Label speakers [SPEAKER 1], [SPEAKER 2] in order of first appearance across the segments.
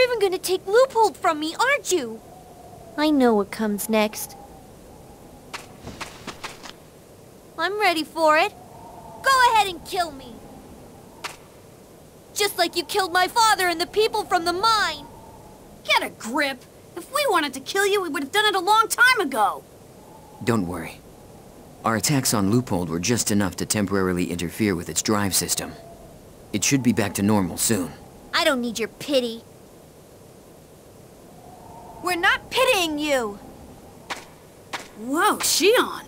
[SPEAKER 1] You're even gonna take Loophole from me, aren't you? I know what comes next. I'm ready for it. Go ahead and kill me. Just like you killed my father and the people from the mine.
[SPEAKER 2] Get a grip. If we wanted to kill you, we would have done it a long time ago.
[SPEAKER 3] Don't worry. Our attacks on Loophole were just enough to temporarily interfere with its drive system. It should be back to normal soon.
[SPEAKER 1] I don't need your pity. We're not pitying you.
[SPEAKER 2] Whoa, Shion.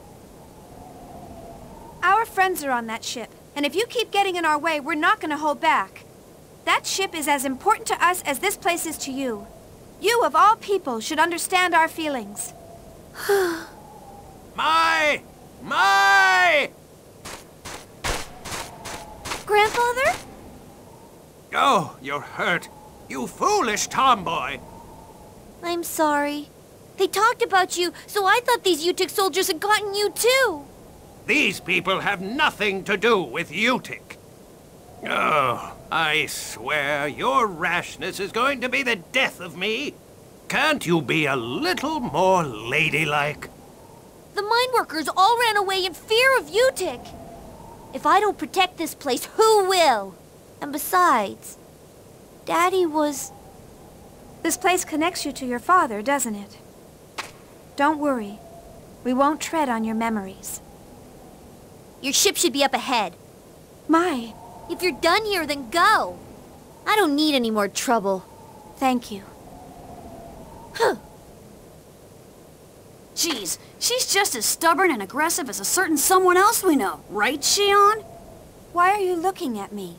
[SPEAKER 4] Our friends are on that ship, and if you keep getting in our way, we're not gonna hold back. That ship is as important to us as this place is to you. You, of all people, should understand our feelings.
[SPEAKER 5] Mai! Mai!
[SPEAKER 1] Grandfather?
[SPEAKER 5] Oh, you're hurt. You foolish tomboy.
[SPEAKER 1] I'm sorry. They talked about you, so I thought these U-TIC soldiers had gotten you too.
[SPEAKER 5] These people have nothing to do with U-TIC. Oh, I swear your rashness is going to be the death of me. Can't you be a little more ladylike?
[SPEAKER 1] The mine workers all ran away in fear of U-TIC. If I don't protect this place, who will? And besides, Daddy was...
[SPEAKER 4] This place connects you to your father, doesn't it? Don't worry. We won't tread on your memories.
[SPEAKER 1] Your ship should be up ahead.
[SPEAKER 4] Mai,
[SPEAKER 1] If you're done here, then go. I don't need any more trouble.
[SPEAKER 4] thank you. Huh.
[SPEAKER 2] Jeez, she's just as stubborn and aggressive as a certain someone else we know, right, Shion?
[SPEAKER 4] Why are you looking at me?